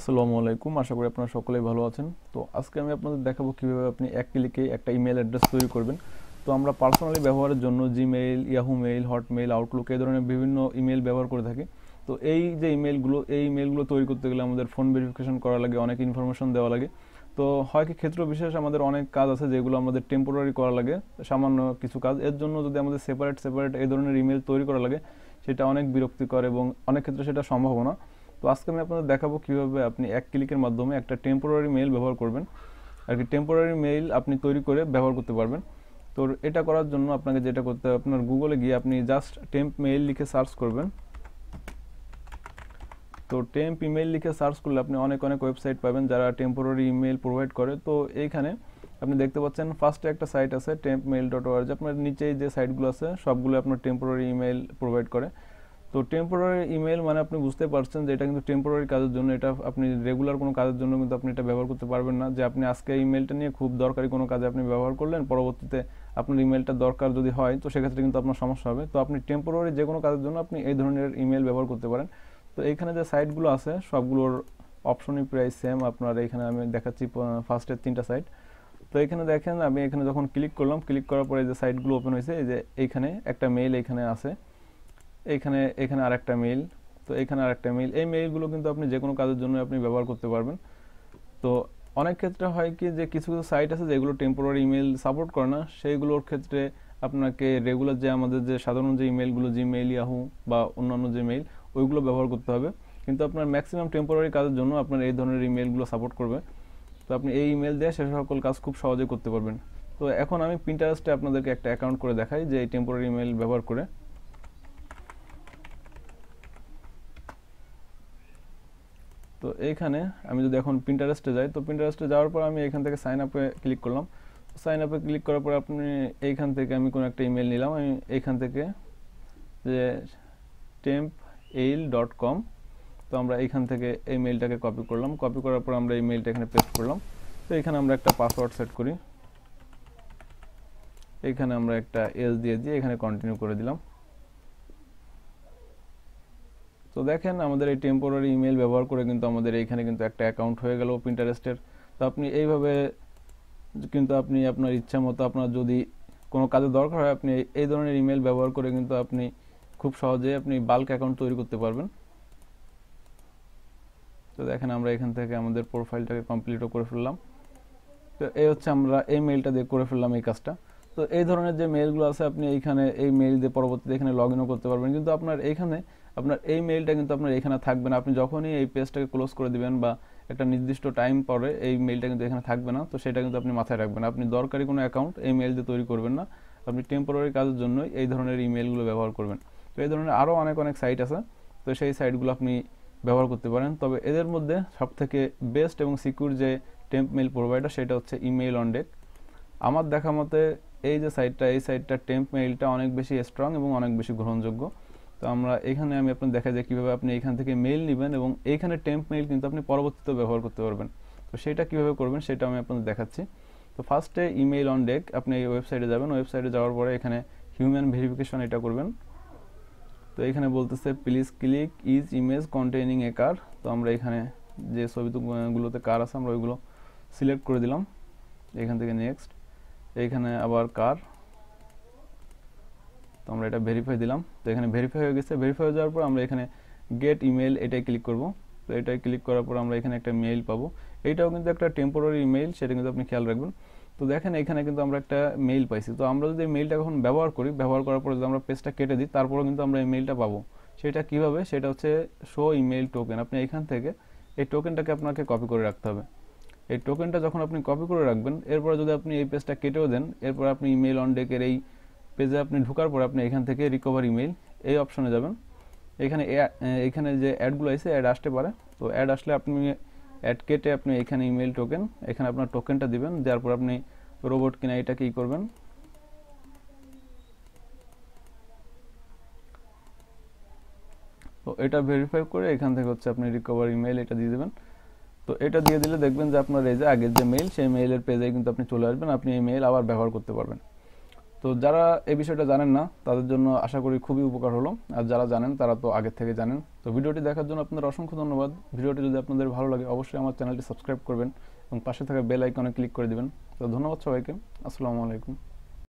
আসসালামু আলাইকুম, আশা করি আপনারা সকলেই ভালো আছেন। তো আজকে আমি আপনাদের দেখাবো কীভাবে আপনি এক ক্লিকে একটা ইমেল অ্যাড্রেস তৈরি করবেন। তো আমরা পার্সোনালি ব্যবহারের জন্য Gmail, Yahoo mail, Hotmail, Outlook এই ধরনের বিভিন্ন ইমেল ব্যবহার করে থাকি। তো এই যে ইমেলগুলো এই ইমেলগুলো তৈরি করতে গেলে আমাদের ফোন ভেরিফিকেশন করা লাগে, অনেক ইনফরমেশন দেওয়া লাগে। তো হয় কি, ক্ষেত্র বিশেষ আমাদের অনেক কাজ আছে যেগুলো আমাদের টেম্পোরারি করা লাগে, সামান্য কিছু কাজ। এর জন্য যদি আমাদের সেপারেট সেপারেট এই ধরনের ইমেল তৈরি করা লাগে, সেটা অনেক বিরক্তিকর এবং অনেক ক্ষেত্রে সেটা সম্ভব না। তো আজকে আমি আপনাদের দেখাবো কীভাবে আপনি এক ক্লিকের মাধ্যমে একটা টেম্পোরারি মেইল ব্যবহার করবেন। আর কি টেম্পোরারি মেইল আপনি তৈরি করে ব্যবহার করতে পারবেন। তো এটা করার জন্য আপনাকে যেটা করতে হবে, আপনার গুগলে গিয়ে আপনি জাস্ট টেম্প মেইল লিখে সার্চ করবেন। তো টেম্প ইমেল লিখে সার্চ করলে আপনি অনেক অনেক ওয়েবসাইট পাবেন যারা টেম্পোরারি ইমেল প্রোভাইড করে। তো এইখানে আপনি দেখতে পাচ্ছেন ফার্স্টে একটা সাইট আছে টেম্প মেইল ডট ওয়ার্জ আপনার নিচেই যে সাইটগুলো আছে, সবগুলো আপনার টেম্পোরারি ইমেল প্রোভাইড করে। তো টেম্পোরারি ইমেল মানে আপনি বুঝতে পারছেন যে এটা কিন্তু টেম্পোরারি কাজের জন্য, এটা আপনি রেগুলার কোনো কাজের জন্য কিন্তু আপনি এটা ব্যবহার করতে পারবেন না। যে আপনি আজকে ইমেলটা নিয়ে খুব দরকারি কোনো কাজে আপনি ব্যবহার করলেন, পরবর্তীতে আপনার ইমেলটা দরকার যদি হয়, তো সেক্ষেত্রে কিন্তু আপনার সমস্যা হবে। তো আপনি টেম্পোরারি যে কোনো কাজের জন্য আপনি এই ধরনের ইমেল ব্যবহার করতে পারেন। তো এইখানে যে সাইটগুলো আছে, সবগুলোর অপশনই প্রায় সেম আপনার এখানে আমি দেখাচ্ছি ফার্স্টের তিনটা সাইট তো এখানে দেখেন, আমি এখানে যখন ক্লিক করলাম ক্লিক করার পরে যে সাইটগুলো ওপেন হয়েছে, এই যে এইখানে একটা মেইল এখানে আছে। এইখানে এখানে আর একটা মেইল তো এখানে আর একটা মেইল এই মেইলগুলো কিন্তু আপনি যে কোনো কাজের জন্য আপনি ব্যবহার করতে পারবেন। তো অনেক ক্ষেত্রে হয় কি যে কিছু কিছু সাইট আছে যেগুলো টেম্পোরারি ইমেল সাপোর্ট করে না। সেইগুলোর ক্ষেত্রে আপনাকে রেগুলার যে আমাদের যে সাধারণ যে ইমেলগুলো জিমেইল ইয়াহু বা অন্যান্য যে মেইল ওইগুলো ব্যবহার করতে হবে। কিন্তু আপনার ম্যাক্সিমাম টেম্পোরারি কাজের জন্য আপনার এই ধরনের ইমেলগুলো সাপোর্ট করবে। তো আপনি এই ইমেল দিয়ে সে সকল কাজ খুব সহজে করতে পারবেন। তো এখন আমি প্রিন্টারেস্টে আপনাদেরকে একটা অ্যাকাউন্ট করে দেখাই যে এই টেম্পোরারি ইমেল ব্যবহার করে। তো এইখানে আমি যদি এখন প্রিন্টারেস্টে যাই, তো প্রিন্টারেস্টে যাওয়ার পর আমি এখান থেকে সাইন আপে ক্লিক করলাম। সাইন আপে ক্লিক করার পর আপনি এইখান থেকে আমি কোনো একটা ইমেল নিলাম। আমি এইখান থেকে যে টেম্প এইল ডট কম তো আমরা এইখান থেকে এই মেলটাকে কপি করলাম। কপি করার পর আমরা এই মেলটা এখানে পেস্ট করলাম। তো এখানে আমরা একটা পাসওয়ার্ড সেট করি। এখানে আমরা একটা এস দিয়ে দিয়ে এখানে কন্টিনিউ করে দিলাম। তো দেখেন আমাদের এই টেম্পোরারি ইমেল ব্যবহার করে কিন্তু আমাদের এইখানে কিন্তু একটা অ্যাকাউন্ট হয়ে গেল পিন্টারেস্টের তো আপনি এইভাবে কিন্তু আপনি আপনার ইচ্ছা মতো আপনার যদি কোনো কাজে দরকার হয়, আপনি এই ধরনের ইমেল ব্যবহার করে কিন্তু আপনি খুব সহজে আপনি বাল্ক অ্যাকাউন্ট তৈরি করতে পারবেন। তো দেখেন আমরা এখান থেকে আমাদের প্রোফাইলটাকে কমপ্লিটও করে ফেললাম। তো এই হচ্ছে আমরা এই মেলটা দিয়ে করে ফেললাম এই কাজটা। তো এই ধরনের যে মেলগুলো আছে, আপনি এইখানে এই মেল দিয়ে পরবর্তীতে এখানে লগ করতে পারবেন। কিন্তু আপনার এইখানে আপনার এই মেইলটা কিন্তু আপনার এখানে থাকবে না। আপনি যখনই এই পেজটাকে ক্লোজ করে দিবেন বা একটা নির্দিষ্ট টাইম পরে এই মেলটা কিন্তু এখানে থাকবে না। তো সেটা কিন্তু আপনি মাথায় রাখবেন আপনি দরকারি কোনো অ্যাকাউন্ট এই মেল দিয়ে তৈরি করবেন না। আপনি টেম্পোরারি কাজের জন্যই এই ধরনের ইমেলগুলো ব্যবহার করবেন। তো এই ধরনের আরও অনেক অনেক সাইট আছে। তো সেই সাইটগুলো আপনি ব্যবহার করতে পারেন। তবে এদের মধ্যে সবথেকে বেস্ট এবং সিকিউর যে টেম্প মেল প্রোভাইডার সেটা হচ্ছে ইমেইল অন ডেক আমার দেখা মতে এই যে সাইটটা এই সাইটটা টেম্প মেইলটা অনেক বেশি স্ট্রং এবং অনেক বেশি গ্রহণযোগ্য। তো আমরা এখানে আমি আপনার দেখা যায় কীভাবে আপনি এখান থেকে মেইল নেবেন এবং এইখানে টেম্প মেইল কিন্তু আপনি পরবর্তীতে ব্যবহার করতে পারবেন। তো সেটা কীভাবে করবেন সেটা আমি আপনাদের দেখাচ্ছি। তো ফার্স্টে ইমেইল অন ডেক আপনি এই ওয়েবসাইটে যাবেন। ওয়েবসাইটে যাওয়ার পরে এখানে হিউম্যান ভেরিফিকেশন এটা করবেন। তো এখানে বলতেছে please click each image containing a car তো আমরা এখানে যে ছবিগুলোতে কার আছে, আমরা ওইগুলো সিলেক্ট করে দিলাম। এখান থেকে নেক্সট এইখানে আবার কার আমরা এটা ভেরিফাই দিলাম। তো এখানে ভেরিফাই হয়ে গেছে। ভেরিফাই হয়ে যাওয়ার পর আমরা এখানে গেট ইমেল এটাই ক্লিক করব। তো এটাই ক্লিক করার পর আমরা এখানে একটা মেইল পাবো। এইটাও কিন্তু একটা টেম্পোরারি ইমেইল সেটা কিন্তু আপনি খেয়াল রাখবেন। তো দেখেন এখানে কিন্তু আমরা একটা মেইল পাইছি। তো আমরা যদি মেইলটা এখন ব্যবহার করি, ব্যবহার করার পরে যদি আমরা পেজটা কেটে দিই, তারপরেও কিন্তু আমরা এই মেইলটা পাবো। সেটা কীভাবে? সেটা হচ্ছে শো ইমেইল টোকেন আপনি এখান থেকে এই টোকেনটাকে আপনাকে কপি করে রাখতে হবে। এই টোকেনটা যখন আপনি কপি করে রাখবেন, এরপরে যদি আপনি এই পেজটা কেটেও দেন, এরপর আপনি ইমেল অন ডেকের এই পেজে আপনি ঢোকার পরে আপনি এখান থেকে রিকভার ইমেল এই অপশনে যাবেন। এখানে এখানে যে অ্যাডগুলো আছে অ্যাড আসতে পারে। তো অ্যাড আসলে আপনি অ্যাড কেটে আপনি এখানে ইমেল টোকেন এখানে আপনার টোকেনটা দিবেন, দেওয়ার পর আপনি রোবট কিনা এটা কি করবেন? তো এটা ভেরিফাই করে এখান থেকে হচ্ছে আপনি রিকভার ইমেল এটা দিয়ে দেবেন। তো এটা দিয়ে দিলে দেখবেন যে আপনার এই যে আগের যে মেইল সেই মেইলের পেজে কিন্তু আপনি চলে আসবেন, আপনি এই মেইল আবার ব্যবহার করতে পারবেন। তো যারা এই বিষয়টা জানেন না, তাদের জন্য আশা করি খুবই উপকার হলো। আর যারা জানেন, তারা তো আগে থেকে জানেন। তো ভিডিওটি দেখার জন্য আপনাদের অসংখ্য ধন্যবাদ। ভিডিওটি যদি আপনাদের ভালো লাগে, অবশ্যই আমার চ্যানেলটি সাবস্ক্রাইব করবেন এবং পাশে থাকা বেল আইকনে ক্লিক করে দিবেন। তো ধন্যবাদ সবাইকে। আসসালামু আলাইকুম।